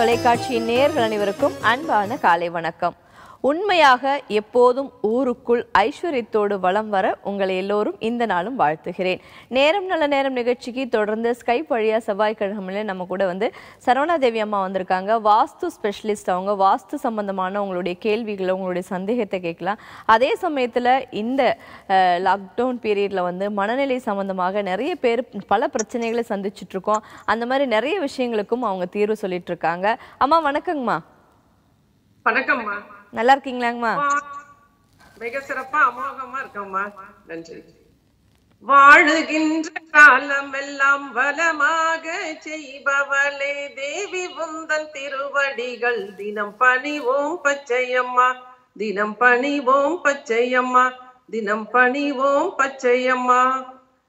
தொலைக்காட்சியின் நேர்கள் அனைவருக்கும் அன்பான காலை வணக்கம். உண்மையாக எப்போதும் ஊருக்குள் ஐஸ்வர்யத்தோடு வலம் வர உங்களை எல்லோரும் இந்த நாளும் வாழ்த்துகிறேன். நேரம் நல்ல நேரம் நிகழ்ச்சிக்கு தொடர்ந்து ஸ்கைப் வழியாக செவ்வாய்க்கிழமையில நம்ம கூட வந்து சரவணா தேவி அம்மா வந்திருக்காங்க. வாஸ்து ஸ்பெஷலிஸ்ட் அவங்க. வாஸ்து சம்பந்தமான உங்களுடைய கேள்விகளை உங்களுடைய சந்தேகத்தை கேட்கலாம். அதே சமயத்துல இந்த லாக்டவுன் பீரியட்ல வந்து மனநிலை சம்பந்தமாக நிறைய பேர் பல பிரச்சனைகளை சந்திச்சுட்டு இருக்கோம். அந்த மாதிரி நிறைய விஷயங்களுக்கும் அவங்க தீர்வு சொல்லிட்டு இருக்காங்க. அம்மா வணக்கங்கம்மா. வணக்கம்மா. நல்லா இருக்கீங்களாங்கம்மா? மிக சிறப்பா அமோகமா இருக்கம்மா. நன்றி. வாழுகின்ற காலம் எல்லாம் வளமாக செய்பவளே தேவி உந்தன் திருவடிகள். தினம் பணிவோம் பச்சையம்மா. தினம் பணிவோம் பச்சையம்மா. தினம் பணிவோம் பச்சையம்மா.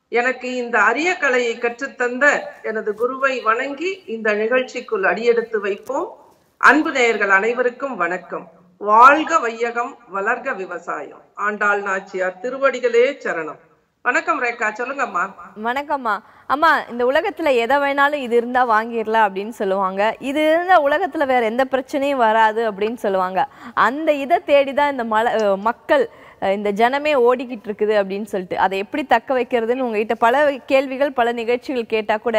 எனக்கு இந்த அரிய கலையை கற்றுத்தந்த எனது குருவை வணங்கி இந்த நிகழ்ச்சிக்குள் அடியெடுத்து வைப்போம். அன்பு நேயர்கள் அனைவருக்கும் வணக்கம். வாழ்க வையகம் வளர்க விவசாயம். ஆண்டாள் நாச்சியார் திருவடிகளே சரணம். வணக்கம் ரேகா சொல்லுங்கம்மா. வணக்கம்மா. அம்மா இந்த உலகத்துல எதை வேணாலும் இது இருந்தா வாங்கிடலாம் அப்படின்னு சொல்லுவாங்க. இது இருந்தா உலகத்துல வேற எந்த பிரச்சனையும் வராது அப்படின்னு சொல்லுவாங்க. அந்த இதை தேடிதான் இந்த மல மக்கள் இந்த ஜனமே ஓடிக்கிட்டு இருக்குது அப்படின்னு சொல்லிட்டு அதை எப்படி தக்க வைக்கிறதுன்னு உங்ககிட்ட பல கேள்விகள் பல நிகழ்ச்சிகள் கேட்டா கூட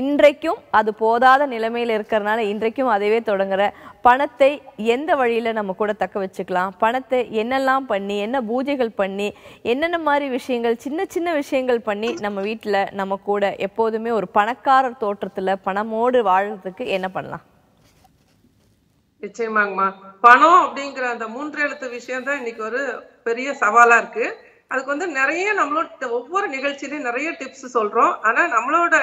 இன்றைக்கும் அது போதாத நிலைமையில இருக்கிறதுனால இன்றைக்கும் அதுவே தொடங்குற. பணத்தை எந்த வழியில நம்ம கூட தக்க வச்சுக்கலாம்? பணத்தை என்னெல்லாம் பண்ணி என்ன பூஜைகள் பண்ணி என்னென்ன மாதிரி விஷயங்கள் சின்ன சின்ன விஷயங்கள் பண்ணி நம்ம வீட்டில் நம்ம கூட எப்போதுமே ஒரு பணக்காரர் தோற்றத்துல பணமோடு வாழ்கிறதுக்கு என்ன பண்ணலாம்? நிச்சயமாங்கம்மா. பணம் அப்படிங்கிற அந்த மூன்று எழுத்து விஷயம் தான் இன்னைக்கு ஒரு பெரிய சவாலா இருக்கு. அதுக்கு வந்து நிறைய நம்மளோட ஒவ்வொரு நிகழ்ச்சியிலையும் நிறைய டிப்ஸ் சொல்றோம். ஆனா நம்மளோட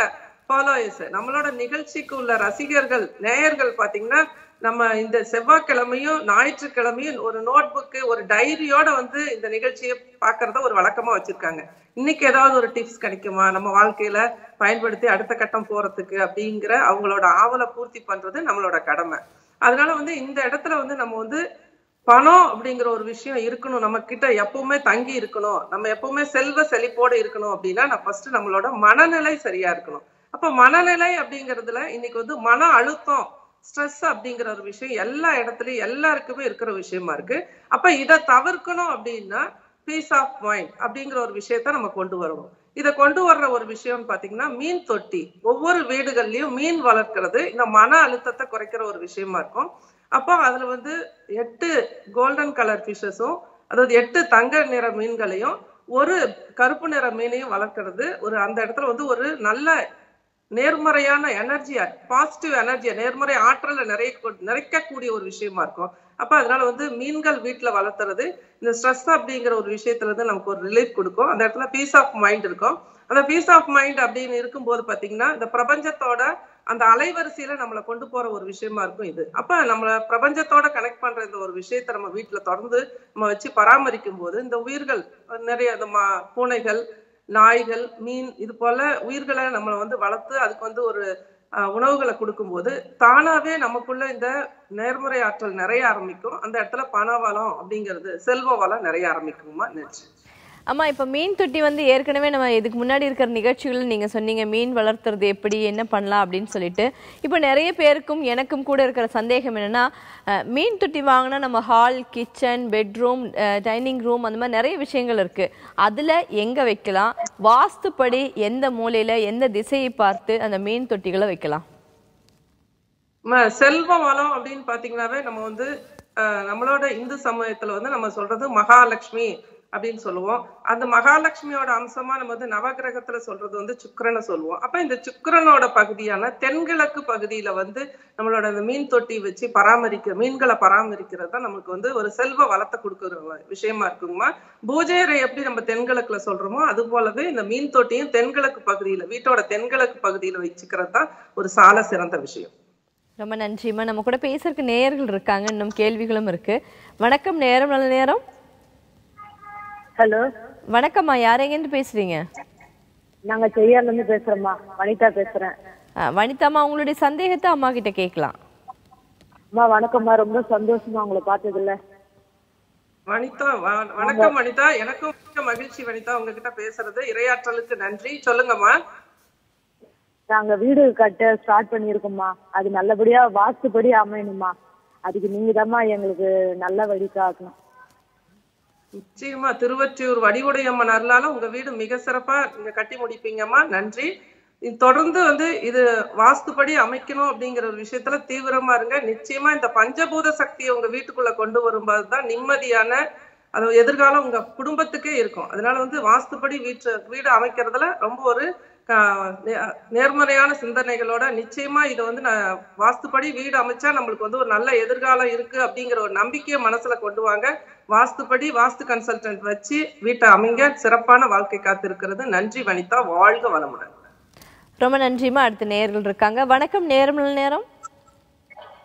ஃபாலோயர்ஸ் நம்மளோட நிகழ்ச்சிக்கு உள்ள ரசிகர்கள் நேயர்கள் பாத்தீங்கன்னா நம்ம இந்த செவ்வாய்க்கிழமையும் ஞாயிற்றுக்கிழமையும் ஒரு நோட் புக்கு ஒரு டைரியோட வந்து இந்த நிகழ்ச்சியை பாக்குறத ஒரு வழக்கமா வச்சிருக்காங்க. இன்னைக்கு ஏதாவது ஒரு டிப்ஸ் கிடைக்குமா? நம்ம வாழ்க்கையில பயன்படுத்தி அடுத்த கட்டம் போறதுக்கு அப்படிங்கிற அவங்களோட ஆவலை பூர்த்தி பண்றது நம்மளோட கடமை. அதனால வந்து இந்த இடத்துல வந்து நம்ம வந்து பணம் அப்படிங்கிற ஒரு விஷயம் இருக்கணும். நம்ம கிட்ட எப்பவுமே தங்கி இருக்கணும். நம்ம எப்பவுமே செல்வ செழிப்போடு இருக்கணும் அப்படின்னா நான் ஃபர்ஸ்ட் நம்மளோட மனநிலை சரியா இருக்கணும். அப்ப மனநிலை அப்படிங்கிறதுல இன்னைக்கு வந்து மன அழுத்தம் ஸ்ட்ரெஸ் அப்படிங்கிற ஒரு விஷயம் எல்லா இடத்துலயும் எல்லாருக்குமே இருக்கிற விஷயமா இருக்கு. அப்ப இதை தவிர்க்கணும் அப்படின்னா பீஸ் ஆஃப் மைண்ட் அப்படிங்கிற ஒரு விஷயத்த நம்ம கொண்டு வரணும். இதை கொண்டு வர்ற ஒரு விஷயம்னு பாத்தீங்கன்னா மீன் தொட்டி. ஒவ்வொரு வீடுகள்லயும் மீன் வளர்க்கிறது இந்த மன அழுத்தத்தை குறைக்கிற ஒரு விஷயமா இருக்கும். அப்போ அதுல வந்து எட்டு கோல்டன் கலர் ஃபிஷஸும் அதாவது எட்டு தங்க நிற மீன்களையும் ஒரு கருப்பு நிற மீனையும் வளர்க்கறது. ஒரு அந்த இடத்துல வந்து ஒரு நல்ல நேர்மறையான எனர்ஜியா பாசிட்டிவ் எனர்ஜியா நேர்மறை ஆற்றலை நிறைய நிறைக்கக்கூடிய ஒரு விஷயமா இருக்கும். அப்ப அதனால வந்து மீன்கள் வீட்டுல வளர்த்துறது இந்த ஸ்ட்ரெஸ் அப்படிங்கிற ஒரு விஷயத்துல இருந்து நமக்கு ஒரு ரிலீஃப் கொடுக்கும். அந்த இடத்துல பீஸ் ஆஃப் மைண்ட் இருக்கும். அந்த பீஸ் ஆஃப் மைண்ட் அப்படின்னு இருக்கும்போது பாத்தீங்கன்னா இந்த பிரபஞ்சத்தோட அந்த அலைவரிசையில நம்மளை கொண்டு போற ஒரு விஷயமா இருக்கும் இது. அப்ப நம்மள பிரபஞ்சத்தோட கனெக்ட் பண்ற இந்த ஒரு விஷயத்த நம்ம வீட்டுல தொடர்ந்து நம்ம வச்சு பராமரிக்கும் போது இந்த உயிர்கள் நிறைய இந்த மா- பூனைகள் நாய்கள் மீன் இது போல உயிர்களை நம்மளை வந்து வளர்த்து அதுக்கு வந்து ஒரு உணவுகளை கொடுக்கும்போது தானாவே நமக்குள்ள இந்த நேர்முறை ஆற்றல் நிறைய ஆரம்பிக்கும். அந்த இடத்துல பண வளம் அப்படிங்கிறது செல்வ வளம் நிறைய ஆரம்பிக்குமா நினைச்சு. அம்மா இப்போ மீன் தொட்டி வந்து ஏற்கனவே நம்ம இதுக்கு முன்னாடி இருக்கிற நிகழ்ச்சிகள் நீங்க சொன்னீங்க மீன் வளர்த்துறது எப்படி என்ன பண்ணலாம் அப்படின்னு சொல்லிட்டு. இப்போ நிறைய பேருக்கும் எனக்கும் கூட இருக்கிற சந்தேகம் என்னன்னா மீன் தொட்டி வாங்கினா நம்ம hall kitchen bedroom dining room அந்த மாதிரி நிறைய விஷயங்கள் இருக்கு. அதுல எங்க வைக்கலாம்? வாஸ்துப்படி எந்த மூலையில எந்த திசையை பார்த்து அந்த மீன் தொட்டிகளை வைக்கலாம்? செல்வ வளம் அப்படின்னு பாத்தீங்கன்னாவே நம்ம வந்து நம்மளோட இந்து சமயத்தில் வந்து நம்ம சொல்றது மகாலட்சுமி அப்படின்னு சொல்லுவோம். அந்த மகாலட்சுமியோட அம்சமா நம்ம வந்து நவகிரகத்துல சொல்றது வந்து சுக்கரனை சொல்லுவோம். அப்ப இந்த சுக்கரனோட பகுதியான தென்கிழக்கு பகுதியில வந்து நம்மளோட அந்த மீன் தொட்டி வச்சு பராமரிக்க மீன்களை பராமரிக்கிறது தான் நமக்கு வந்து ஒரு செல்வ வளத்தை கொடுக்குற விஷயமா இருக்குங்கம்மா. பூஜையரை எப்படி நம்ம தென்கிழக்குல சொல்றோமோ அது போலவே இந்த மீன் தொட்டியும் தென்கிழக்கு பகுதியில வீட்டோட தென்கிழக்கு பகுதியில வச்சுக்கிறது தான் ஒரு சால சிறந்த விஷயம். ரொம்ப நன்றிம்மா. நம்ம கூட பேசுறதுக்கு நேயர்கள் இருக்காங்க. இன்னும் கேள்விகளும் இருக்கு. வணக்கம். நேரம் நல்ல நேரம். ஹலோ. வணக்கம்மா யாரெங்கேருந்து பேசுறீங்க? நாங்க செய்யார்ல இருந்து பேசுறோம்மா. வனிதா பேசுறேன். அஹ், வனிதாம்மா உங்களுடைய சந்தேகத்தை அம்மா கிட்ட கேட்கலாம். அம்மா வணக்கம்மா. ரொம்ப சந்தோஷமா உங்களை பார்த்ததுல. வனிதா வணக்கம் வனிதா. எனக்கும் மிக்க மகிழ்ச்சி வனிதா உங்ககிட்ட பேசுறது. இரையாற்றலுக்கு நன்றி. சொல்லுங்கம்மா. நாங்க வீடு கட்ட ஸ்டார்ட் பண்ணியிருக்கோம்மா. அது நல்லபடியா வாஸ்துபடி அமையணுமா அதுக்கு நீங்க எங்களுக்கு நல்ல வழி காட்டணும். நிச்சயமா திருவற்றியூர் வடிவுடையம்மன் அருளால உங்க வீடு மிக சிறப்பா நீங்க கட்டி முடிப்பீங்கம்மா. நன்றி. இது தொடர்ந்து வந்து இது வாஸ்துபடி அமைக்கணும் அப்படிங்கிற ஒரு விஷயத்துல தீவிரமா இருங்க. நிச்சயமா இந்த பஞ்சபூத சக்தியை உங்க வீட்டுக்குள்ள கொண்டு வரும்போது தான் நிம்மதியான அது எதிர்காலம் உங்க குடும்பத்துக்கே இருக்கும். அதனால வந்து வாஸ்துபடி வீட்டு வீடு அமைக்கிறதுல ரொம்ப ஒரு நேர்மறையான சிந்தனைகளோட நிச்சயமா இதை வந்து நான் வாஸ்துபடி வீடு அமைச்சா நம்மளுக்கு வந்து ஒரு நல்ல எதிர்காலம் இருக்கு அப்படிங்கிற ஒரு நம்பிக்கையை மனசுல கொண்டு வாங்க. வாஸ்துபடி வாஸ்து கன்சல்டன்ட் வச்சு வீட்டை அமைங்க. சிறப்பான வாழ்க்கை காத்திருக்கிறது. நன்றி வனிதா. வாழ்க வளமுடன். ரொம்ப நன்றிம்மா. அடுத்த நேயர்கள் இருக்காங்க. வணக்கம் நேரம் நேரம்.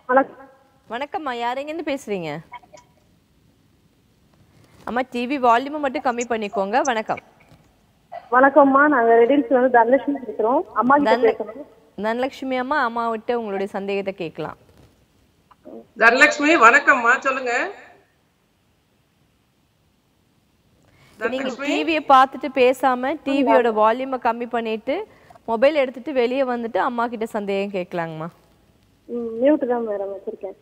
வணக்கம். வணக்கம்மா. யார் எங்கேருந்து பேசுறீங்க? அம்மா டிவி வால்யூமை மட்டும் கம்மி பண்ணிக்கோங்க. வணக்கம். வணக்கம்மா. நாங்க ரெடில்ஸ் வந்து தனலட்சுமி பேசுறோம். அம்மா கிட்ட பேசணும். தனலட்சுமி அம்மா அம்மா விட்டு உங்களுடைய சந்தேகத்தை கேட்கலாம். தனலட்சுமி வணக்கம்மா. சொல்லுங்க. நீங்க டிவியை பார்த்துட்டு பேசாம டிவியோட வால்யூமை கம்மி பண்ணிட்டு மொபைல் எடுத்துட்டு வெளியே வந்துட்டு அம்மா கிட்ட சந்தேகம் கேட்கலாங்கம்மா. மியூட் தான் மேடம் வச்சிருக்கேன்.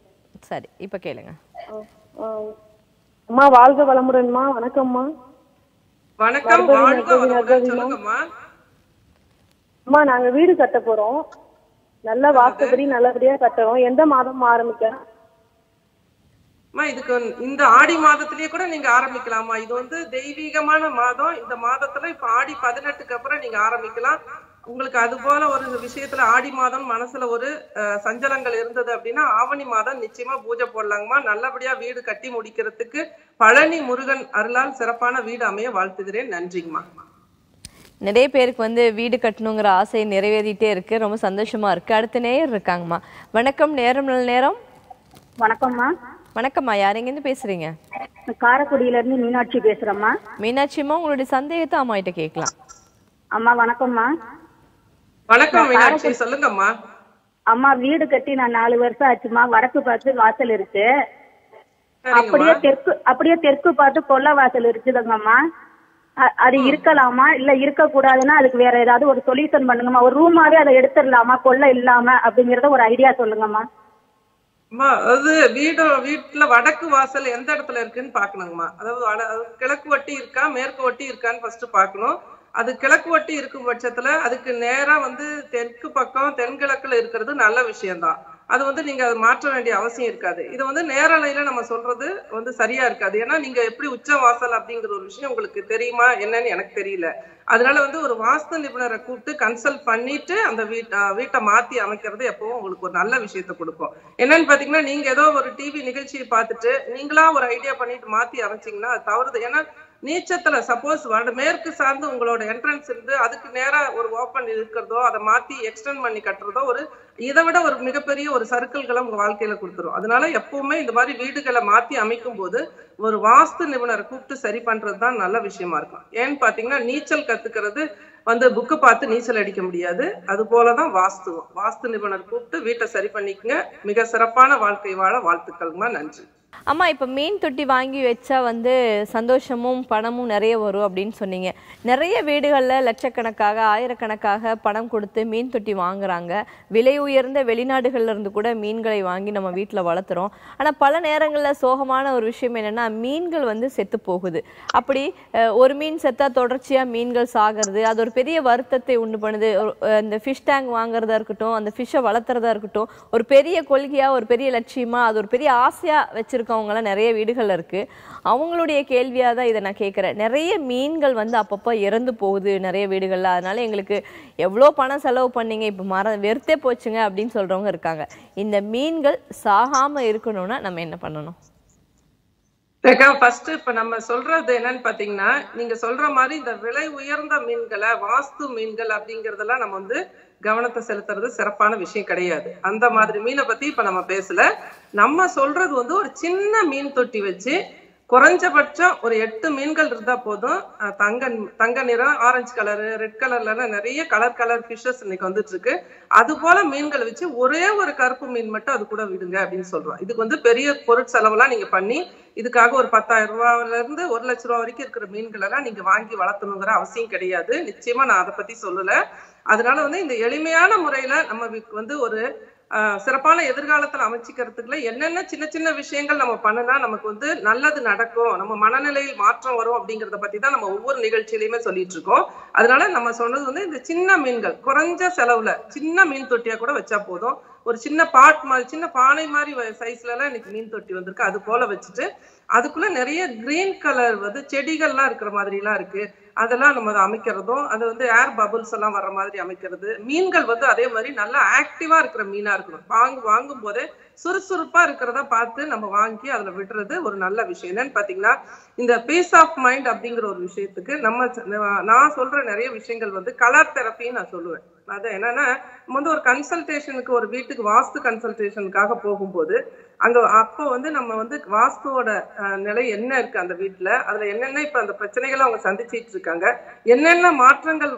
சரி இப்ப கேளுங்க. அம்மா வாழ்க வளமுடன்மா. வணக்கம்மா. வணக்கம் சொல்லுங்கம்மா. அம்மா நாங்க வீடு கட்ட போறோம். நல்ல வாஸ்துபடி நல்லபடியா கட்டுறோம். எந்த மாதம் ஆரம்பிக்கலாம் அம்மா இதுக்கு இந்த ஆடி மாதத்திலேயே கூட நீங்க ஆரம்பிக்கலாமா இது வந்து தெய்வீகமான மாதம். இந்த மாதத்துல இப்ப ஆடி பதினெட்டுக்கு அப்புறம் நீங்க ஆரம்பிக்கலாம். உங்களுக்கு அது போல ஒரு விஷயத்துல ஆடி மாதம் மனசுல ஒரு சஞ்சலங்கள் இருந்தது அப்படின்னா ஆவணி மாதம் நிச்சயமா பூஜை போடலாங்கம்மா. நல்லபடியா வீடு கட்டி முடிக்கிறதுக்கு பழனி முருகன் அருளால் சிறப்பான வீடு அமைய வாழ்த்துகிறேன். நன்றிங்கம்மா. நிறைய பேருக்கு வந்து வீடு கட்டணுங்கிற ஆசை நிறைவேறிட்டே இருக்கு. ரொம்ப சந்தோஷமா இருக்கு. அடுத்த நேயர் இருக்காங்கம்மா. வணக்கம் நேரம் நல்ல நேரம். வணக்கம்மா. வணக்கம்மா. யார் எங்கேருந்து பேசுறீங்க? காரைக்குடியில இருந்து மீனாட்சி பேசுறேம்மா. மீனாட்சிம்மா உங்களுடைய சந்தேகத்தை அம்மா கிட்ட கேட்கலாம். அம்மா வணக்கம்மா. வணக்கம் மீனாட்சி சொல்லுங்கம்மா. அம்மா வீடு கட்டி நான் நாலு வருஷம் ஆச்சுமா வடக்கு பார்த்து வாசல் இருக்கு. அப்படியே தெற்கு அப்படியே தெற்கு பார்த்து கொல்லை வாசல் இருக்குதுங்கம்மா. அது இருக்கலாமா? இல்ல இருக்க கூடாதுன்னா அதுக்கு வேற ஏதாவது ஒரு சொல்யூஷன் பண்ணுங்கம்மா. ஒரு ரூமாவே அதை எடுத்துடலாமா? கொல்லை இல்லாம அப்படிங்கறத ஒரு ஐடியா சொல்லுங்கம்மா. அதாவது வீடு வீட்டுல வடக்கு வாசல் எந்த இடத்துல இருக்குன்னு பாக்கணுங்கம்மா அதாவது கிழக்கு வட்டி இருக்கா? மேற்கு வட்டி இருக்கான்னு ஃபர்ஸ்ட் பார்க்கணும். அது கிழக்கு ஒட்டி இருக்கும் பட்சத்துல அதுக்கு நேரா வந்து தெற்கு பக்கம் தென்கிழக்குல இருக்கிறது நல்ல விஷயம்தான். அது வந்து நீங்க அதை மாற்ற வேண்டிய அவசியம் இருக்காது. இது வந்து நேரலையில நம்ம சொல்றது வந்து சரியா இருக்காது. ஏன்னா நீங்க எப்படி உச்ச வாசல் அப்படிங்கிற ஒரு விஷயம் உங்களுக்கு தெரியுமா என்னன்னு எனக்கு தெரியல. அதனால வந்து ஒரு வாஸ்து நிபுணரை கூப்பிட்டு கன்சல்ட் பண்ணிட்டு அந்த வீட் வீட்டை மாத்தி அமைக்கிறது எப்பவும் உங்களுக்கு ஒரு நல்ல விஷயத்தை கொடுக்கும். என்னன்னு பாத்தீங்கன்னா நீங்க ஏதோ ஒரு டிவி நிகழ்ச்சியை பார்த்துட்டு நீங்களா ஒரு ஐடியா பண்ணிட்டு மாத்தி அமைச்சீங்கன்னா அது தவறுது. ஏன்னா நீச்சத்துல சப்போஸ் வட மேற்கு சார்ந்து உங்களோட என்ட்ரன்ஸ் இருந்து அதுக்கு நேரா ஒரு ஓப்பன் இருக்கிறதோ அதை மாத்தி எக்ஸ்டெண்ட் பண்ணி கட்டுறதோ ஒரு இதை விட ஒரு மிகப்பெரிய ஒரு சர்க்கிள்களை உங்க வாழ்க்கையில கொடுத்துரும். அதனால எப்பவுமே இந்த மாதிரி வீடுகளை மாத்தி அமைக்கும் போது ஒரு வாஸ்து நிபுணரை கூப்பிட்டு சரி பண்றது தான் நல்ல விஷயமா இருக்கும். ஏன்னு பாத்தீங்கன்னா நீச்சல் கத்துக்கிறது வந்து புக்கு பார்த்து நீச்சல் அடிக்க முடியாது. அது போலதான் வாஸ்துவம். வாஸ்து நிபுணர் கூப்பிட்டு வீட்டை சரி பண்ணிக்கங்க. மிக சிறப்பான வாழ்க்கை வாழ வாழ்த்துக்கள்மா. நன்றி. அம்மா இப்போ மீன் தொட்டி வாங்கி வச்சா வந்து சந்தோஷமும் பணமும் நிறைய வரும் அப்படின்னு சொன்னீங்க. நிறைய வீடுகள்ல லட்சக்கணக்காக ஆயிரக்கணக்காக பணம் கொடுத்து மீன் தொட்டி வாங்குறாங்க. விலை உயர்ந்த வெளிநாடுகள்ல இருந்து கூட மீன்களை வாங்கி நம்ம வீட்டுல வளர்த்துறோம். ஆனா பல நேரங்கள்ல சோகமான ஒரு விஷயம் என்னன்னா மீன்கள் வந்து செத்து போகுது. அப்படி ஒரு மீன் செத்தா தொடர்ச்சியா மீன்கள் சாகிறது அது ஒரு பெரிய வருத்தத்தை உண்டு பண்ணுது. இந்த ஃபிஷ் டேங்க் வாங்குறதா இருக்கட்டும் அந்த ஃபிஷ்ஷை வளர்த்துறதா இருக்கட்டும் ஒரு பெரிய கொள்கையா ஒரு பெரிய லட்சியமா அது ஒரு பெரிய ஆசையா வச்சிருக்கவங்கலாம் நிறைய வீடுகள் இருக்குது அவங்களுடைய கேள்வியா தான் இதை நான் கேட்குறேன் நிறைய மீன்கள் வந்து அப்பப்போ இறந்து போகுது நிறைய வீடுகளில். அதனால் எங்களுக்கு எவ்வளோ பணம் செலவு பண்ணீங்க இப்போ மர வெறுத்தே போச்சுங்க அப்படின்னு சொல்றவங்க இருக்காங்க. இந்த மீன்கள் சாகாம இருக்கணும்னா நம்ம என்ன பண்ணணும்? ரேகா ஃபர்ஸ்ட் இப்ப நம்ம சொல்றது என்னன்னு பாத்தீங்கன்னா நீங்க சொல்ற மாதிரி இந்த விலை உயர்ந்த மீன்களை வாஸ்து மீன்கள் அப்படிங்கறதெல்லாம் நம்ம வந்து கவனத்தை செலுத்துறது சிறப்பான விஷயம் கிடையாது. அந்த மாதிரி மீனை பத்தி இப்ப நம்ம பேசல. நம்ம சொல்றது வந்து ஒரு சின்ன மீன் தொட்டி வச்சு குறைஞ்சபட்சம் ஒரு எட்டு மீன்கள் இருந்தா போதும். தங்க தங்க நிறம் ஆரஞ்சு கலரு ரெட் கலர்ல நிறைய கலர் கலர் ஃபிஷஸ் இன்னைக்கு வந்துட்டு இருக்கு அது போல மீன்களை வச்சு ஒரே ஒரு கருப்பு மீன் மட்டும் அது கூட விடுங்க அப்படின்னு சொல்றோம். இதுக்கு வந்து பெரிய பொருட்செலவெல்லாம் நீங்க பண்ணி இதுக்காக ஒரு பத்தாயிரம் ரூபாயில இருந்து ஒரு லட்ச ரூபா வரைக்கும் இருக்கிற மீன்கள் எல்லாம் நீங்க வாங்கி வளர்த்தணுங்கிற அவசியம் கிடையாது. நிச்சயமா நான் அதை பத்தி சொல்லல. அதனால வந்து இந்த எளிமையான முறையில நம்ம வந்து ஒரு சிறப்பான எதிர்காலத்துல அமைச்சிக்கிறதுக்குள்ள என்னென்ன சின்ன சின்ன விஷயங்கள் நம்ம பண்ணுனா நமக்கு வந்து நல்லது நடக்கும். நம்ம மனநிலையில் மாற்றம் வரும் அப்படிங்கறத பத்தி தான் நம்ம ஒவ்வொரு நிகழ்ச்சியிலயுமே சொல்லிட்டு இருக்கோம் அதனால நம்ம சொன்னது வந்து இந்த சின்ன மீன்கள் குறைஞ்ச செலவுல சின்ன மீன் தொட்டியா கூட வச்சா போதும். ஒரு சின்ன பாட் மாதிரி சின்ன பானை மாதிரி சைஸ்ல எல்லாம் எனக்கு மீன் தொட்டி வந்திருக்கு. அது போல வச்சுட்டு அதுக்குள்ள நிறைய கிரீன் கலர் வந்து செடிகள்லாம் இருக்கிற மாதிரி எல்லாம் இருக்கு. அதெல்லாம் நம்ம அதை அமைக்கிறதும் அது வந்து ஏர் பபுள்ஸ் எல்லாம் வர்ற மாதிரி அமைக்கிறது. மீன்கள் வந்து அதே மாதிரி நல்லா ஆக்டிவா இருக்கிற மீனா இருக்கணும். வாங்கு வாங்கும் போதே சுறுசுறுப்பா இருக்கிறத பார்த்து நம்ம வாங்கி அதுல விடுறது ஒரு நல்ல விஷயம். என்னன்னு பாத்தீங்கன்னா இந்த பீஸ் ஆஃப் மைண்ட் அப்படிங்கிற ஒரு விஷயத்துக்கு நம்ம நான் சொல்ற நிறைய விஷயங்கள் வந்து கலர் தெரப்பின்னு நான் சொல்லுவேன். அது என்னன்னா நம்ம வந்து ஒரு கன்சல்டேஷனுக்கு ஒரு வீட்டுக்கு வாஸ்து கன்சல்டேஷனுக்காக போகும்போது அங்க அப்போ வந்து நம்ம வந்து வாஸ்துவோட நிலை என்ன இருக்கு அந்த வீட்டுல அதுல என்னென்ன இப்ப அந்த பிரச்சனைகளை அவங்க சந்திச்சிட்டு இருக்காங்க? என்னென்ன மாற்றங்கள்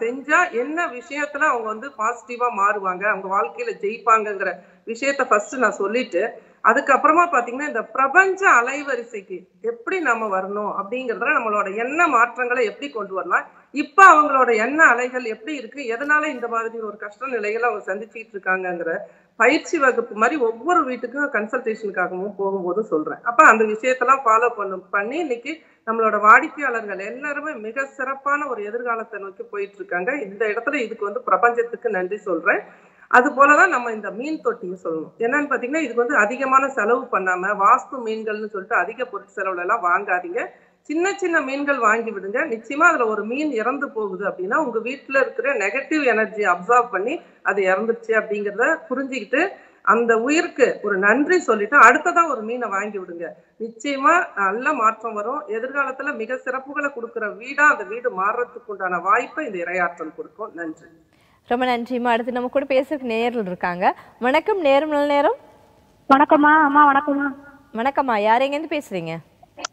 செஞ்சா என்ன விஷயத்துல அவங்க வந்து பாசிட்டிவா மாறுவாங்க? அவங்க வாழ்க்கையில ஜெயிப்பாங்கங்கிற விஷயத்த ஃபர்ஸ்ட் நான் சொல்லிட்டு அதுக்கப்புறமா பாத்தீங்கன்னா இந்த பிரபஞ்ச அலைவரிசைக்கு எப்படி நம்ம வரணும் அப்படிங்கறதுல நம்மளோட எண்ண மாற்றங்களை எப்படி கொண்டு வரலாம்? இப்ப அவங்களோட எண்ண அலைகள் எப்படி இருக்கு? எதனால இந்த மாதிரி ஒரு கஷ்ட நிலைகளை அவங்க சந்திச்சுட்டு இருக்காங்கங்கிற பயிற்சி வகுப்பு மாதிரி ஒவ்வொரு வீட்டுக்கும் கன்சல்டேஷனுக்காகவும் போகும்போதும் சொல்றேன். அப்ப அந்த விஷயத்தெல்லாம் ஃபாலோ பண்ணும் பண்ணி இன்னைக்கு நம்மளோட வாடிக்கையாளர்கள் எல்லாருமே மிக சிறப்பான ஒரு எதிர்காலத்தை நோக்கி போயிட்டு இருக்காங்க. இந்த இடத்துல இதுக்கு வந்து பிரபஞ்சத்துக்கு நன்றி சொல்றேன். அது போலதான் நம்ம இந்த மீன் தொட்டியும் சொல்லணும். என்னன்னு பாத்தீங்கன்னா இதுக்கு வந்து அதிகமான செலவு பண்ணாம வாஸ்து மீன்கள்னு சொல்லிட்டு அதிக பொருட்செலவுல எல்லாம் வாங்காதீங்க. சின்ன சின்ன மீன்கள் வாங்கி விடுங்க. நிச்சயமா அதுல ஒரு மீன் இறந்து போகுது அப்படின்னா உங்க வீட்டுல இருக்கிற நெகட்டிவ் எனர்ஜி அப்சர்வ் பண்ணி அது இறந்துருச்சு அப்படிங்கறத புரிஞ்சுக்கிட்டு அந்த உயிருக்கு ஒரு நன்றி சொல்லிட்டு அடுத்ததா ஒரு மீனை வாங்கி விடுங்க. நிச்சயமா நல்ல மாற்றம் வரும். எதிர்காலத்துல மிக சிறப்புகளை கொடுக்கிற வீடா அந்த வீடு மாறுறதுக்கு உண்டான வாய்ப்பை இந்த இரையாற்றல் கொடுக்கும். நன்றி. ரொம்ப நன்றிம்மா. அடுத்து நம்ம கூட பேசுறதுக்கு நேரில் இருக்காங்க. வணக்கம் நேரம் நல்ல நேரம். வணக்கம்மா அம்மா வணக்கம்மா. வணக்கம்மா. யார் எங்கேருந்து பேசுறீங்க?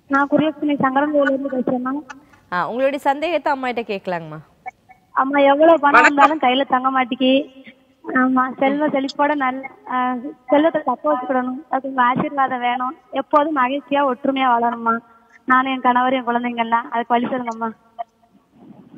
நான் குரியசுனி சங்கரங்கோயில இருந்து பேசுறேம்மா. ஆ உங்களுடைய சந்தேகத்தை அம்மா கிட்ட கேட்கலாங்கம்மா. அம்மா எவ்வளவு பணம் இருந்தாலும் கையில தங்க மாட்டிக்கி. ஆமா செல்வ செழிப்போட நல்ல ஆஹ், செல்வத்தை தக்க வச்சுக்கிடணும் அது உங்க ஆசீர்வாதம் வேணும். எப்போதும் மகிழ்ச்சியா ஒற்றுமையா வாழணும்மா. நானும் என் கணவர் என் குழந்தைங்க எல்லாம் அதுக்கு வழி சொல்லுங்கம்மா.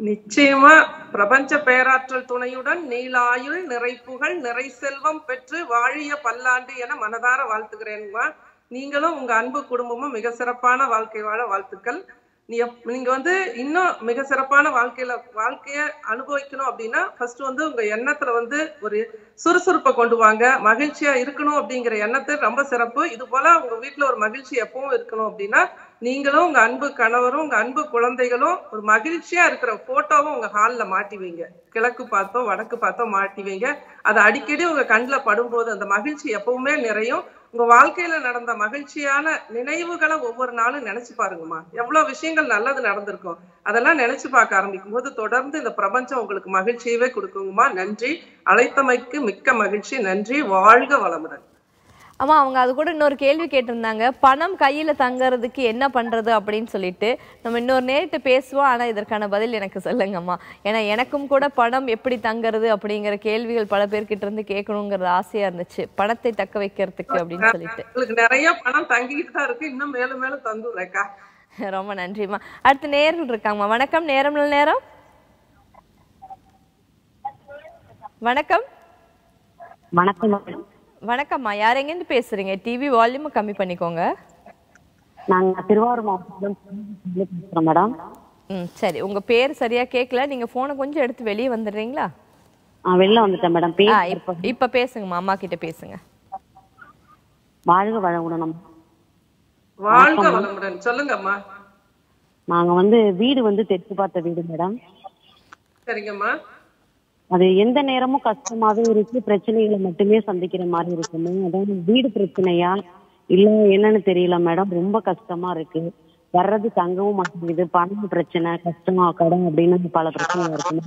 நிச்சயமா பிரபஞ்ச பேராற்றல் துணையுடன் நீலாயுள் நிறைப்புகள் நிறை செல்வம் பெற்று வாழிய பல்லாண்டு என மனதார வாழ்த்துகிறேன்மா. நீங்களும் உங்க அன்பு குடும்பமும் மிக சிறப்பான வாழ்க்கை வாழ வாழ்த்துக்கள். நீ எப்- நீங்க வந்து இன்னும் மிக சிறப்பான வாழ்க்கையில வாழ்க்கைய அனுபவிக்கணும் அப்படின்னா ஃபர்ஸ்ட் வந்து உங்க எண்ணத்துல வந்து ஒரு சுறுசுறுப்பை கொண்டு வாங்க. மகிழ்ச்சியா இருக்கணும் அப்படிங்கிற எண்ணத்தை ரொம்ப சிறப்பு. இது போல உங்க வீட்டுல ஒரு மகிழ்ச்சி எப்பவும் இருக்கணும் அப்படின்னா நீங்களும் உங்க அன்பு கணவரும் உங்க அன்பு குழந்தைகளும் ஒரு மகிழ்ச்சியா இருக்கிற போட்டோவும் உங்க ஹால்ல மாட்டி வைங்க. கிழக்கு பார்த்தோ வடக்கு பார்த்தோ மாட்டி வைங்க. அது அடிக்கடி உங்க கண்ணுல படும்போது அந்த மகிழ்ச்சி எப்பவுமே நிறையும். உங்க வாழ்க்கையில நடந்த மகிழ்ச்சியான நினைவுகளை ஒவ்வொரு நாளும் நினைச்சு பாருங்கம்மா. எவ்வளவு விஷயங்கள் நல்லது நடந்திருக்கும். அதெல்லாம் நினைச்சு பார்க்க ஆரம்பிக்கும் போது தொடர்ந்து இந்த பிரபஞ்சம் உங்களுக்கு மகிழ்ச்சியவே கொடுக்குங்கம்மா. நன்றி. அழைத்தமைக்கு மிக்க மகிழ்ச்சி. நன்றி. வாழ்க வளமுடன். அம்மா அவங்க அது கூட இன்னொரு கேள்வி கேட்டிருந்தாங்க. பணம் கையில தங்கறதுக்கு என்ன பண்றது அப்படின்னு சொல்லிட்டு நம்ம இன்னொரு நேரிட்டு பேசுவோம். ஆனா இதற்கான பதில் எனக்கு சொல்லுங்கம்மா. ஏன்னா எனக்கும் கூட பணம் எப்படி தங்கறது அப்படிங்கிற கேள்விகள் பல பேர்கிட்ட இருந்து கேட்கணுங்கிறது ஆசையா இருந்துச்சு. பணத்தை தக்க வைக்கிறதுக்கு அப்படின்னு சொல்லிட்டு. உங்களுக்கு நிறைய பணம் தங்கிட்டு தான் இருக்கு. இன்னும் மேலும் மேலும் தந்துடுறேக்கா ரொம்ப நன்றிம்மா. அடுத்து நேரம் இருக்காங்கம்மா வணக்கம். நேரம் நேரம்? வணக்கம். வணக்கம் மேடம். வணக்கம்மா. யார் எங்கேருந்து பேசுறீங்க? டிவி வால்யூம் கம்மி பண்ணிக்கோங்க. நாங்க திருவாரூர் மாவட்டம் பேசுறோம் மேடம். ம் சரி. உங்க பேர் சரியா கேட்கல நீங்க போனை கொஞ்சம் எடுத்து வெளியே வந்துடுறீங்களா? ஆ, வெளில வந்துட்டேன் மேடம். இப்ப பேசுங்கம்மா. அம்மா கிட்ட பேசுங்க. வாழ்க வளமுடன். வாழ்க வளமுடன். சொல்லுங்கம்மா. நாங்க வந்து வீடு வந்து தெற்கு பார்த்த வீடு மேடம். சரிங்கம்மா. அது எந்த நேரமும் கஷ்டமாவே இருக்கு. பிரச்சனைகளை மட்டுமே சந்திக்கிற மாதிரி இருக்குமே அதாவது வீடு பிரச்சனையா இல்ல என்னன்னு தெரியல மேடம். ரொம்ப கஷ்டமா இருக்கு. வர்றது தங்கவும் மாட்டேங்குது. பணம் பிரச்சனை கஷ்டம் கடன் அப்படின்னு பல பிரச்சனை இருக்கு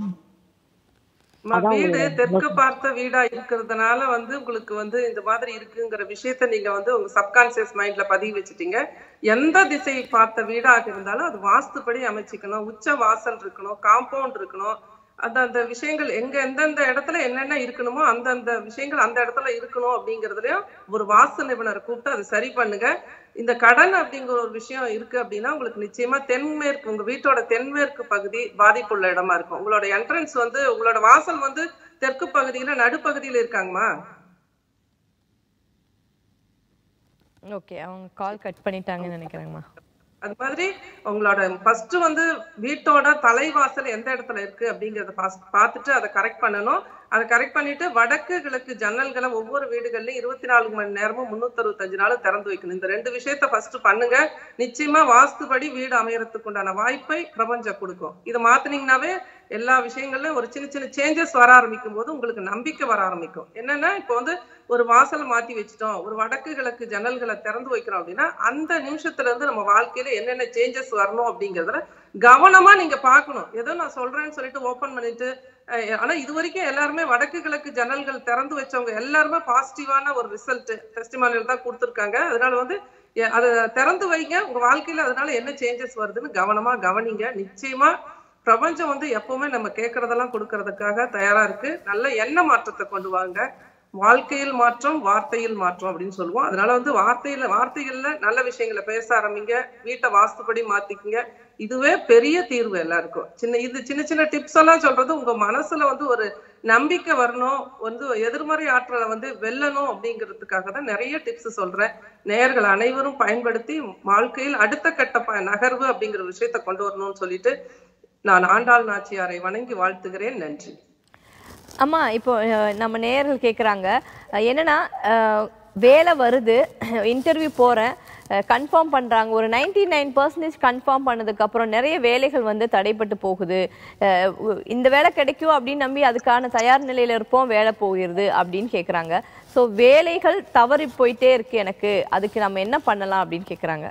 வீடு தெற்கு பார்த்த வீடா இருக்கிறதுனால வந்து உங்களுக்கு வந்து இந்த மாதிரி இருக்குங்கிற விஷயத்த நீங்க வந்து உங்க சப்கான்சியஸ் மைண்ட்ல பதிவு வச்சுட்டீங்க. எந்த திசையை பார்த்த வீடாக இருந்தாலும் அது வாஸ்துப்படி அமைச்சிக்கணும். உச்ச வாசல் இருக்கணும். காம்பவுண்ட் இருக்கணும். அந்தந்த அந்த விஷயங்கள் எங்க எந்தெந்த இடத்துல என்னென்ன இருக்கணுமோ அந்தந்த விஷயங்கள் அந்த இடத்துல இருக்கணும் அப்படிங்கறதுலயும் ஒரு வாஸ்து நிபுணரை கூப்பிட்டு அதை சரி பண்ணுங்க. இந்த கடன் அப்படிங்கிற ஒரு விஷயம் இருக்கு அப்படின்னா உங்களுக்கு நிச்சயமா தென்மேற்கு உங்க வீட்டோட தென்மேற்கு பகுதி பாதிப்புள்ள இடமா இருக்கும். உங்களோட என்ட்ரன்ஸ் வந்து உங்களோட வாசல் வந்து தெற்கு பகுதியில நடுப்பகுதியில இருக்காங்கம்மா. ஓகே அவங்க கால் கட் பண்ணிட்டாங்கன்னு நினைக்கிறேங்கம்மா. அது மாதிரி உங்களோட ஃபர்ஸ்ட் வந்து வீட்டோட தலைவாசல் எந்த இடத்துல இருக்கு அப்படிங்கறத பாஸ்- பார்த்துட்டு அதை கரெக்ட் பண்ணணும். அதை கரெக்ட் பண்ணிட்டு வடக்கு கிழக்கு ஜன்னல்களை ஒவ்வொரு வீடுகள்லயும் இருபத்தி நாலு மணி நேரமும் முன்னூத்தி அறுபத்தஞ்சு நாள் திறந்து வைக்கணும். இந்த ரெண்டு விஷயத்த ஃபர்ஸ்ட் பண்ணுங்க. நிச்சயமா வாஸ்துபடி வீடு அமையறதுக்கு உண்டான வாய்ப்பை பிரபஞ்சம் கொடுக்கும். இதை மாத்துனீங்கன்னாவே எல்லா விஷயங்கள்லயும் ஒரு சின்ன சின்ன சேஞ்சஸ் வர ஆரம்பிக்கும் போது உங்களுக்கு நம்பிக்கை வர ஆரம்பிக்கும். என்னன்னா இப்போ வந்து ஒரு வாசலை மாத்தி வச்சுட்டோம் ஒரு வடக்கு கிழக்கு ஜன்னல்களை திறந்து வைக்கிறோம் அப்படின்னா அந்த நிமிஷத்துல இருந்து நம்ம வாழ்க்கையில என்னென்ன சேஞ்சஸ் வரணும் அப்படிங்கறதுல கவனமா நீங்க பார்க்கணும். ஏதோ நான் சொல்றேன்னு சொல்லிட்டு ஓபன் பண்ணிட்டு ஆனா இது வரைக்கும் எல்லாருமே வடக்கு கிழக்கு ஜன்னல்கள் திறந்து வச்சவங்க எல்லாருமே பாசிட்டிவான ஒரு ரிசல்ட் டெஸ்டிமானியல் தான் கொடுத்துருக்காங்க. அதனால வந்து அதை திறந்து வைங்க. உங்க வாழ்க்கையில அதனால என்ன சேஞ்சஸ் வருதுன்னு கவனமா கவனிங்க. நிச்சயமா பிரபஞ்சம் வந்து எப்பவுமே நம்ம கேட்கறதெல்லாம் கொடுக்கறதுக்காக தயாரா இருக்கு. நல்ல எண்ண மாற்றத்தை கொண்டு வாங்க. வாழ்க்கையில் மாற்றம் வார்த்தையில் மாற்றம் அப்படின்னு சொல்லுவோம். அதனால வந்து வார்த்தையில வார்த்தைகள்ல நல்ல விஷயங்களை பேச ஆரம்பிங்க. வீட்டை வாஸ்துப்படி மாத்திக்குங்க. இதுவே பெரிய தீர்வு எல்லாருக்கும். சின்ன இது சின்ன சின்ன டிப்ஸ் எல்லாம் சொல்றது உங்க மனசுல வந்து ஒரு நம்பிக்கை வரணும். வந்து எதிர்மறை ஆற்றலை வந்து வெல்லணும் அப்படிங்கிறதுக்காக தான் நிறைய டிப்ஸ் சொல்றேன். நேயர்கள் அனைவரும் பயன்படுத்தி வாழ்க்கையில் அடுத்த கட்ட ப- நகர்வு அப்படிங்கிற விஷயத்த கொண்டு வரணும்னு சொல்லிட்டு நான் ஆண்டாள் நாச்சியாரை வணங்கி வாழ்த்துகிறேன். நன்றி. அம்மா இப்போ நம்ம நேரில் கேட்குறாங்க என்னன்னா வேலை வருது இன்டர்வியூ போகிறேன் கன்ஃபார்ம் பண்ணுறாங்க ஒரு 99% நைன் பர்சன்டேஜ் கன்ஃபார்ம் பண்ணதுக்கப்புறம் நிறைய வேலைகள் வந்து தடைப்பட்டு போகுது. இந்த வேலை கிடைக்கும் அப்படின்னு நம்பி அதுக்கான தயார் நிலையில் இருப்போம் வேலை போகிறது அப்படின்னு கேட்குறாங்க ஸோ வேலைகள் தவறி போயிட்டே இருக்கு எனக்கு. அதுக்கு நம்ம என்ன பண்ணலாம் அப்படின்னு கேட்குறாங்க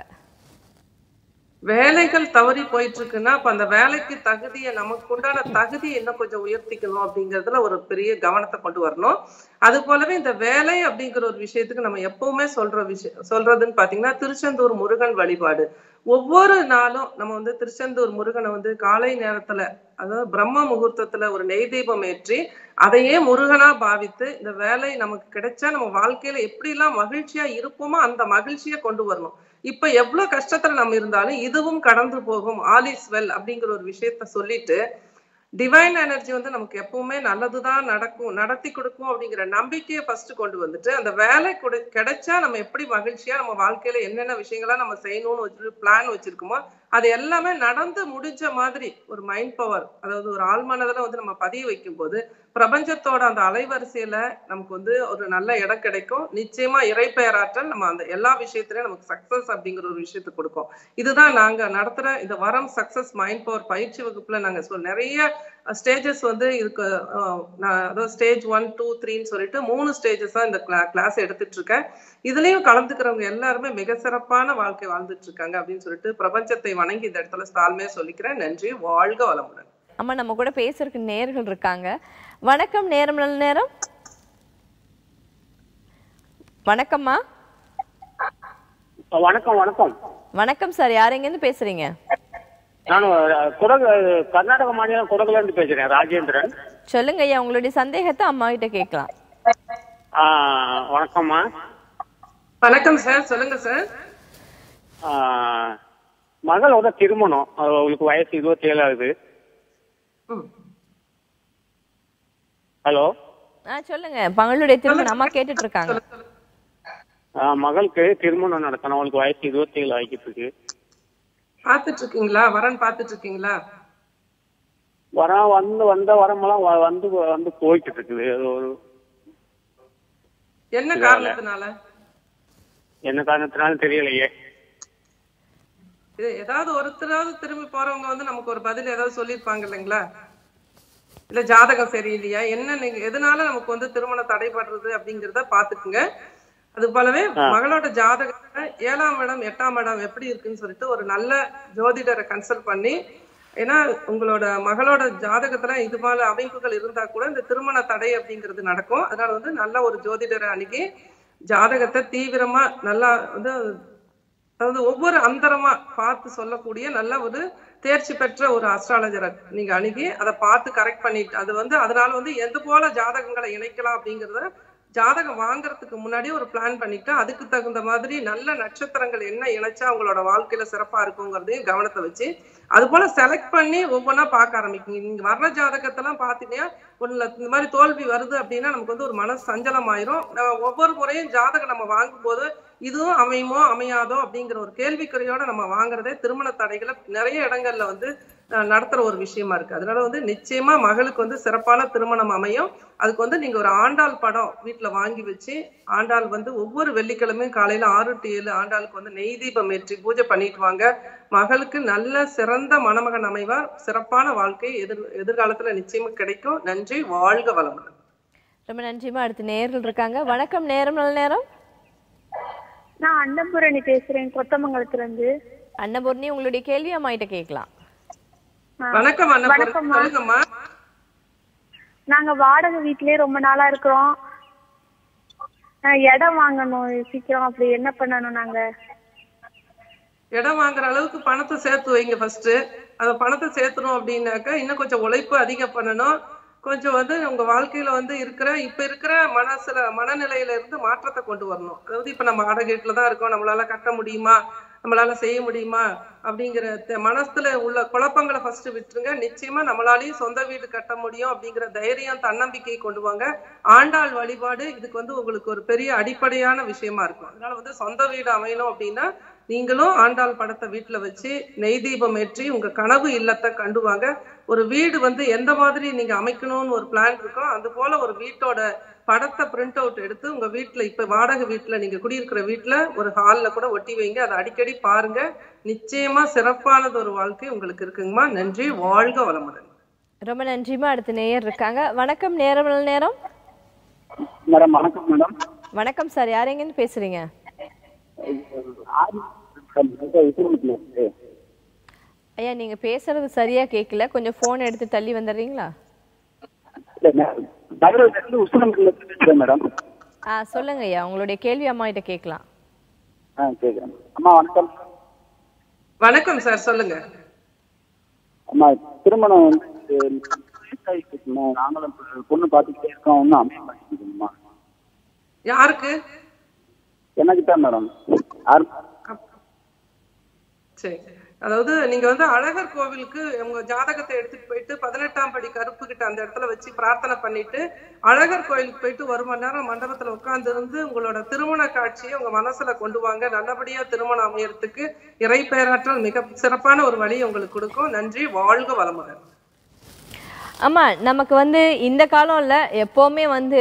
வேலைகள் தவறி போயிட்டு இருக்குன்னா அப்ப அந்த வேலைக்கு தகுதியை நமக்கு உண்டான தகுதியை இன்னும் கொஞ்சம் உயர்த்திக்கணும் அப்படிங்கறதுல ஒரு பெரிய கவனத்தை கொண்டு வரணும். அது போலவே இந்த வேலை அப்படிங்கிற ஒரு விஷயத்துக்கு நம்ம எப்பவுமே சொல்ற விஷயம் சொல்றதுன்னு பாத்தீங்கன்னா திருச்செந்தூர் முருகன் வழிபாடு. ஒவ்வொரு நாளும் நம்ம வந்து திருச்செந்தூர் முருகனை வந்து காலை நேரத்துல அதாவது பிரம்ம முகூர்த்தத்துல ஒரு நெய் தீபம் ஏற்றி அதையே முருகனா பாவித்து இந்த வேலை நமக்கு கிடைச்சா நம்ம வாழ்க்கையில எப்படிலாம் மகிழ்ச்சியா இருப்போமோ அந்த மகிழ்ச்சியை கொண்டு வரணும். இப்ப எவ்வளவு கஷ்டத்துல நம்ம இருந்தாலும் இதுவும் கடந்து போகும் ஆல் இஸ் வெல் அப்படிங்கிற ஒரு விஷயத்த சொல்லிட்டு டிவைன் எனர்ஜி வந்து நமக்கு எப்பவுமே நல்லதுதான் நடக்கும் நடத்தி கொடுக்கும் அப்படிங்கிற நம்பிக்கையை ஃபர்ஸ்ட் கொண்டு வந்துட்டு அந்த வேலை கொடு- கிடைச்சா நம்ம எப்படி மகிழ்ச்சியா நம்ம வாழ்க்கையில என்னென்ன விஷயங்களா நம்ம செய்யணும்னு வச்சு பிளான் வச்சிருக்கோமோ அது எல்லாமே நடந்து முடிஞ்ச மாதிரி ஒரு மைண்ட் பவர் அதாவது ஒரு ஆழ்மனதில் வந்து நம்ம பதிய வைக்கும் போது பிரபஞ்சத்தோட அந்த அலைவரிசையில நமக்கு வந்து ஒரு நல்ல இடம் கிடைக்கும். நிச்சயமா இறைப்பெயராற்றல் நம்ம அந்த எல்லா விஷயத்திலயும் நமக்கு சக்சஸ் அப்படிங்கிற ஒரு விஷயத்தை கொடுக்கும். இதுதான் நாங்க நடத்துற இந்த வரம் சக்சஸ் மைண்ட் பவர் பயிற்சி வகுப்புல நாங்க சொல் நிறைய ஸ்டேஜஸ் வந்து இதுக்கு நான் அதாவது ஸ்டேஜ் ஒன் டூ த்ரீன்னு சொல்லிட்டு மூணு ஸ்டேஜஸ் தான் இந்த கிளாஸ் எடுத்துட்டு இருக்கேன். இதுலயும் கலந்துக்கிறவங்க எல்லாருமே மிக சிறப்பான வாழ்க்கை வாழ்ந்துட்டு இருக்காங்க அப்படின்னு சொல்லிட்டு பிரபஞ்சத்தை வணங்கி இந்த இடத்துல தாழ்மையா சொல்லிக்கிறேன். நன்றி வாழ்க வளமுடன். அம்மா நம்ம கூட பேசுறதுக்கு நேர்கள் இருக்காங்க. வணக்கம் நேரம் நல்ல நேரம். வணக்கம்மா. வணக்கம் வணக்கம். வணக்கம் சார் யார் எங்கேருந்து பேசுறீங்க? நான் குடகு கர்நாடக மாநிலம் குடகுல இருந்து பேசுறேன் ராஜேந்திரன். சொல்லுங்க ஐயா உங்களுடைய சந்தேகத்தை அம்மா கிட்ட கேட்கலாம். வணக்கம்மா. வணக்கம் சார் சொல்லுங்க சார். ஆ, மகளோட திருமணம். அவங்களுக்கு வயசு இருபத்தி ஏழு ஆகுது. ஹலோ? ஆ சொல்லுங்க. பங்களுடைய திருமணம் அம்மா கேட்டுட்டு இருக்காங்க மகளுக்கு திருமணம் நடத்தணும். அவங்களுக்கு வயசு இருபத்தி ஏழு ஆகிட்டு இருக்கு பாத்துட்டு இருக்கீங்களா வரன் பாத்துட்டு இருக்கீங்களா வர வந்து வந்த வரமெல்லாம் வந்து வந்து போயிட்டு இருக்குது ஒரு என்ன காரணத்தினால? என்ன காரணத்தினாலும் தெரியலையே. இது ஏதாவது ஒருத்தராவது திரும்பி போறவங்க வந்து நமக்கு ஒரு பதில் ஏதாவது சொல்லியிருப்பாங்க இல்லைங்களா? இல்ல ஜாதகம் சரியில்லையா? என்ன நீங்க எதனால நமக்கு வந்து திருமணம் தடைபடுறது அப்படிங்கறத பாத்துக்குங்க அது போலவே மகளோட ஜாதகத்துல ஏழாம் இடம் எட்டாம் இடம் எப்படி இருக்குன்னு சொல்லிட்டு ஒரு நல்ல ஜோதிடரை கன்சல்ட் பண்ணி ஏன்னா உங்களோட மகளோட ஜாதகத்துல இது போல அமைப்புகள் இருந்தா கூட இந்த திருமண தடை அப்படிங்கிறது நடக்கும். அதனால வந்து நல்ல ஒரு ஜோதிடரை அணுகி ஜாதகத்தை தீவிரமா நல்லா வந்து அதாவது ஒவ்வொரு அந்தரமா பார்த்து சொல்லக்கூடிய நல்ல ஒரு தேர்ச்சி பெற்ற ஒரு அஸ்ட்ராலஜரை நீங்க அணுகி அதை பார்த்து கரெக்ட் பண்ணிட்டு அது வந்து அதனால வந்து எது போல ஜாதகங்களை இணைக்கலாம் அப்படிங்கறத ஜாதகம் வாங்குறதுக்கு முன்னாடி ஒரு பிளான் பண்ணிட்டு அதுக்கு தகுந்த மாதிரி நல்ல நட்சத்திரங்கள் என்ன இணைச்சா அவங்களோட வாழ்க்கையில சிறப்பா இருக்குங்கிறதையும் கவனத்தை வச்சு அது போல செலக்ட் பண்ணி ஒவ்வொன்றா பார்க்க ஆரம்பிக்குங்க. நீங்க வர்ற ஜாதகத்தெல்லாம் பாத்தீங்கன்னா ஒண்ணுல இந்த மாதிரி தோல்வி வருது அப்படின்னா நமக்கு வந்து ஒரு மன சஞ்சலம் ஆயிரும் நம்ம ஒவ்வொரு முறையும் ஜாதகம் நம்ம வாங்கும்போது இதுவும் அமையுமோ அமையாதோ அப்படிங்கிற ஒரு கேள்விக்குறையோட நம்ம வாங்குறதே திருமண தடைகளை நிறைய இடங்கள்ல வந்து நடத்துற ஒரு விஷயமா இருக்கு. அதனால வந்து நிச்சயமா மகளுக்கு வந்து சிறப்பான திருமணம் அமையும். அதுக்கு வந்து நீங்க ஒரு ஆண்டாள் படம் வீட்டுல வாங்கி வச்சு ஆண்டாள் வந்து ஒவ்வொரு வெள்ளிக்கிழமையும் காலையில ஆறு டு ஏழு ஆண்டாளுக்கு வந்து நெய் தீபம் ஏற்றி பூஜை பண்ணிட்டு வாங்க. மகளுக்கு நல்ல சிறந்த மணமகன் அமைவார் சிறப்பான வாழ்க்கை எதிர் எதிர்காலத்துல நிச்சயமா கிடைக்கும். நன்றி வாழ்க வளமுடன். ரொம்ப நன்றிமா அடுத்து நேர்கள் இருக்காங்க. வணக்கம். நேரம் நல்ல நேரம். நான் அன்னபூரணி பேசுறேன் கொத்தமங்கலத்துல இருந்து அன்னபூர்ணி உங்களுடைய கேள்வி அம்மாயிட்ட கேட்கலாம். வணக்கம் வணக்கம்மா. சொல்லுங்கம்மா. நாங்க வாடகை வீட்லயே ரொம்ப நாளா இருக்கிறோம். இடம் வாங்கணும் சீக்கிரம் அப்படி என்ன பண்ணணும் நாங்க? இடம் வாங்குற அளவுக்கு பணத்தை சேர்த்து வைங்க ஃபர்ஸ்ட் அந்த பணத்தை சேர்த்தணும் அப்படின்னாக்கா இன்னும் கொஞ்சம் உழைப்பு அதிகம் பண்ணணும். கொஞ்சம் வந்து உங்க வாழ்க்கையில வந்து இருக்கிற இப்ப இருக்கிற மனசுல மனநிலையில இருந்து மாற்றத்தை கொண்டு வரணும். அதாவது இப்ப நம்ம வாடகை தான் இருக்கோம் நம்மளால கட்ட முடியுமா? நம்மளால செய்ய முடியுமா? அப்படிங்கிற மனசுல உள்ள குழப்பங்களை ஃபர்ஸ்ட் விட்டுருங்க. நிச்சயமா நம்மளாலையும் சொந்த வீடு கட்ட முடியும் அப்படிங்கிற தைரியம் தன்னம்பிக்கை கொண்டு வாங்க. ஆண்டாள் வழிபாடு இதுக்கு வந்து உங்களுக்கு ஒரு பெரிய அடிப்படையான விஷயமா இருக்கும். அதனால வந்து சொந்த வீடு அமையணும் அப்படின்னா நீங்களும் ஆண்டாள் படத்தை வீட்டுல வச்சு நெய் தீபம் ஏற்றி உங்க கனவு இல்லத்தை கண்டு வாங்க. ஒரு வீடு வந்து எந்த மாதிரி நீங்க அமைக்கணும்னு ஒரு பிளான் இருக்கோ அது போல ஒரு வீட்டோட படத்தை பிரிண்ட் அவுட் எடுத்து உங்க வீட்டுல இப்ப வாடகை வீட்டுல நீங்க குடியிருக்கிற வீட்டுல ஒரு ஹால்ல கூட ஒட்டி வைங்க. அதை அடிக்கடி பாருங்க. நிச்சயமா சிறப்பானது ஒரு வாழ்க்கை உங்களுக்கு இருக்குங்கம்மா. நன்றி. வாழ்க வளமுடன். ரொம்ப நன்றிமா அடுத்து நேயர் இருக்காங்க. வணக்கம் நேரம் நேரம். மேடம் வணக்கம் மேடம். வணக்கம் சார். யார் எங்கேருந்து பேசுறீங்க? ஐயா நீங்க பேசுறது சரியா கேட்கல கொஞ்சம் போன் எடுத்து தள்ளி வந்துடுறீங்களா? மேடம் ஆ சொல்லுங்க ஐயா. உங்களுடைய கேள்வி அம்மாயிட்ட கேட்கலாம். ஆ கேக்குறேன். அம்மா வணக்கம். வணக்கம் சார் சொல்லுங்க. அம்மா திருமணம் வந்து. நாங்களும் பொண்ணு பார்த்துக்கிட்டே இருக்கோம். ஒன்றும் அமைய மாட்டேங்குதுங்கம்மா யாருக்கு? எனக்கு தான் மேடம் யாரு? சரி. அதாவது நீங்க வந்து அழகர் கோவிலுக்கு உங்க ஜாதகத்தை எடுத்துட்டு போயிட்டு பதினெட்டாம் படி கருப்பு கிட்ட அந்த இடத்துல வச்சு பிரார்த்தனை பண்ணிட்டு அழகர் கோயிலுக்கு போயிட்டு ஒரு மணி நேரம் மண்டபத்துல உட்கார்ந்து இருந்து உங்களோட திருமண காட்சியை உங்க மனசுல கொண்டு வாங்க. நல்லபடியா திருமணம் அமையறதுக்கு இறை பேராற்றல் மிக சிறப்பான ஒரு வழியை உங்களுக்கு கொடுக்கும். நன்றி. வாழ்க வளமுடன். ஆமா நமக்கு வந்து இந்த காலம் இல்லை எப்போவுமே வந்து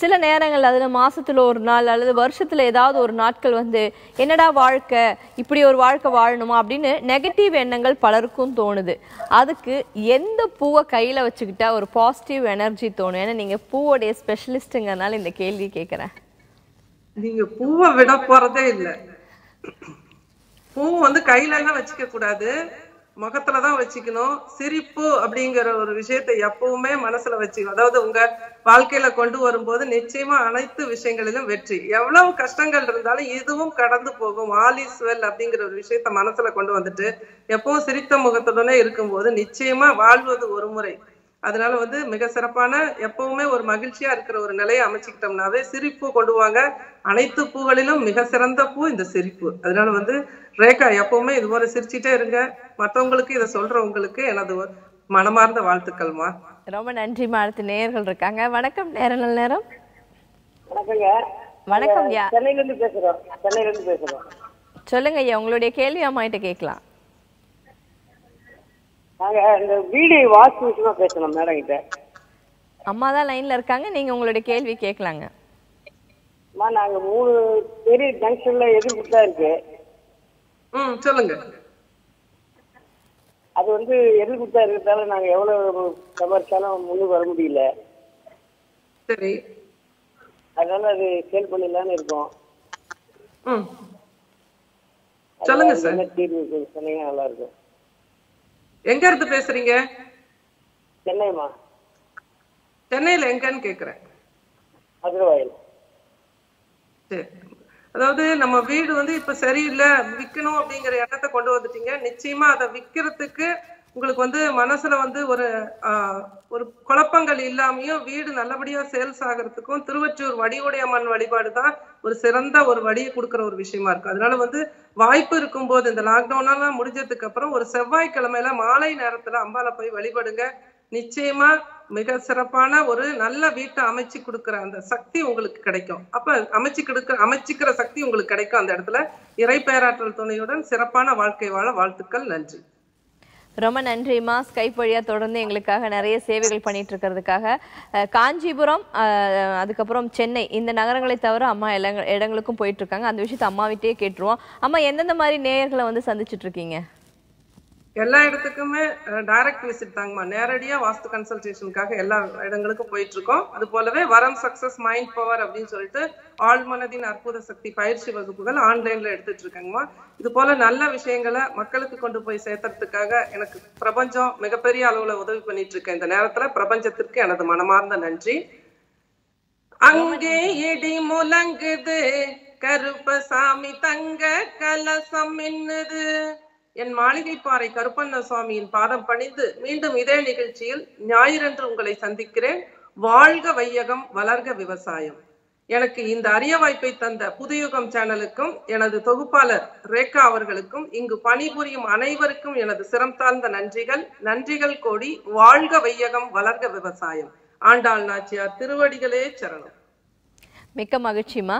சில நேரங்கள் அதில் மாசத்துல ஒரு நாள் அல்லது வருஷத்துல ஏதாவது ஒரு நாட்கள் வந்து என்னடா வாழ்க்கை இப்படி ஒரு வாழ்க்கை வாழணுமா அப்படின்னு நெகட்டிவ் எண்ணங்கள் பலருக்கும் தோணுது. அதுக்கு எந்த பூவை கையில வச்சுக்கிட்டா ஒரு பாசிட்டிவ் எனர்ஜி தோணும்? ஏன்னா நீங்க பூவோடைய ஸ்பெஷலிஸ்ட்டுங்கிறனால இந்த கேள்வி கேட்குறேன் நீங்க பூவை விட போறதே இல்லை. பூ வந்து கையில எல்லாம் வச்சுக்க கூடாது. முகத்துல தான் வச்சுக்கணும். சிரிப்பு அப்படிங்கிற ஒரு விஷயத்தை எப்பவுமே மனசுல வச்சுக்கணும். அதாவது உங்க வாழ்க்கையில கொண்டு வரும்போது நிச்சயமா அனைத்து விஷயங்களிலும் வெற்றி. எவ்வளவு கஷ்டங்கள் இருந்தாலும் இதுவும் கடந்து போகும். ஆல் இஸ் வெல் அப்படிங்கிற ஒரு விஷயத்த மனசுல கொண்டு வந்துட்டு எப்பவும் சிரித்த முகத்துடனே இருக்கும்போது நிச்சயமா வாழ்வது ஒரு முறை. அதனால வந்து மிக சிறப்பான எப்பவுமே ஒரு மகிழ்ச்சியா இருக்கிற ஒரு நிலையை அமைச்சுக்கிட்டோம்னாவே சிரிப்பு கொண்டு வாங்க. அனைத்து பூகளிலும் மிக சிறந்த பூ இந்த சிரிப்பு. அதனால வந்து ரேகா எப்பவுமே இது போல சிரிச்சிட்டே இருங்க. மத்தவங்களுக்கு இதை சொல்றவங்களுக்கு எனது மனமார்ந்த வாழ்த்துக்கள்மா. ரொம்ப நன்றிமா அடுத்து நேயர்கள் இருக்காங்க. வணக்கம் நேரம் நல்ல நேரம். வணக்கங்க. வணக்கம் சென்னையில இருந்து பேசுறோம். சென்னையில இருந்து பேசுறோம். சொல்லுங்க ஐயா. உங்களுடைய கேள்வி அம்மாயிட்ட கேட்கலாம். நாங்க இந்த வீடு வாஸ்து விஷயமா பேசணும் மேடம் கிட்ட. அம்மா தான் லைன்ல இருக்காங்க நீங்க உங்களுடைய கேள்வி கேட்கலாங்க அம்மா நாங்க மூணு பெரிய ஜங்ஷன்ல எதிர்ப்பு இருக்கு. ம் சொல்லுங்க. அது வந்து எதிர்ப்பு இருக்கிறதால நாங்க எவ்வளவு சம்பாரிச்சாலும் முன்னுக்கு வர முடியல. சரி. அதனால அது சேல் பண்ணிடலாம்னு இருக்கோம். ம். சொல்லுங்க சார். தீர்வு சொன்னீங்கன்னா நல்லா இருக்கும். எங்க இருந்து பேசுறீங்க? சென்னைமா சென்னையில எங்கன்னு கேக்குறேன். மதுரவாயில். சரி. அதாவது நம்ம வீடு வந்து இப்ப சரியில்லை விக்கணும் அப்படிங்கிற எண்ணத்தை கொண்டு வந்துட்டீங்க. நிச்சயமா அதை விக்கிறதுக்கு உங்களுக்கு வந்து மனசுல வந்து ஒரு ஒரு குழப்பங்கள் இல்லாமையும் வீடு நல்லபடியா சேல்ஸ் ஆகிறதுக்கும் திருவச்சூர் வடிவுடைய அம்மன் வழிபாடு தான் ஒரு சிறந்த ஒரு வழியை கொடுக்குற ஒரு விஷயமா இருக்கு. அதனால வந்து வாய்ப்பு இருக்கும்போது இந்த லாக்டவுனெல்லாம் முடிஞ்சதுக்கு அப்புறம் ஒரு செவ்வாய்க்கிழமையில மாலை நேரத்துல அம்பால போய் வழிபடுங்க. நிச்சயமா மிக சிறப்பான ஒரு நல்ல வீட்டை அமைச்சு கொடுக்குற அந்த சக்தி உங்களுக்கு கிடைக்கும். அப்ப அமைச்சு கொடுக்க அமைச்சுக்கிற சக்தி உங்களுக்கு கிடைக்கும் அந்த இடத்துல. இறை பேராற்றல் துணையுடன் சிறப்பான வாழ்க்கை வாழ வாழ்த்துக்கள். நன்றி. ரொம்ப நன்றிம்மா ஸ்கைப் வழியாக தொடர்ந்து எங்களுக்காக நிறைய சேவைகள் பண்ணிட்டு இருக்கிறதுக்காக காஞ்சிபுரம் அதுக்கப்புறம் சென்னை. இந்த நகரங்களை தவிர அம்மா எல்லா இடங்களுக்கும் போயிட்டு இருக்காங்க அந்த விஷயத்தை அம்மாவிட்டே கேட்டுருவோம். அம்மா எந்தெந்த மாதிரி நேயர்களை வந்து சந்திச்சிட்டு இருக்கீங்க எல்லா இடத்துக்குமே டைரக்ட் விசிட் தாங்கம்மா. நேரடியாக வாஸ்து கன்சல்டேஷனுக்காக எல்லா இடங்களுக்கும் போயிட்டு இருக்கோம் அது போலவே வரம் சக்சஸ் மைண்ட் பவர் அப்படின்னு சொல்லிட்டு ஆழ்மனதின் அற்புத சக்தி பயிற்சி வகுப்புகள் ஆன்லைன்ல எடுத்துட்டு இருக்காங்கம்மா இது போல நல்ல விஷயங்களை மக்களுக்கு கொண்டு போய் சேர்த்துறதுக்காக எனக்கு பிரபஞ்சம் மிகப்பெரிய அளவுல உதவி பண்ணிட்டு இருக்கேன் இந்த நேரத்துல பிரபஞ்சத்திற்கு எனது மனமார்ந்த நன்றி. அங்கே இடி முழங்குது கருப்பசாமி தங்க கலசம் மின்னுது. என் மாளிகைப்பாறை கருப்பண்ண சுவாமியின் பாதம் பணிந்து மீண்டும் இதே நிகழ்ச்சியில் ஞாயிறன்று உங்களை சந்திக்கிறேன். வாழ்க வையகம் வளர்க விவசாயம். எனக்கு இந்த அரிய வாய்ப்பை தந்த புதுயுகம் சேனலுக்கும் எனது தொகுப்பாளர் ரேகா அவர்களுக்கும் இங்கு பணிபுரியும் அனைவருக்கும் எனது சிரம் தாழ்ந்த நன்றிகள். நன்றிகள் கோடி. வாழ்க வையகம் வளர்க விவசாயம். ஆண்டாள் நாச்சியார் திருவடிகளே சரணம். மிக்க மகிழ்ச்சிமா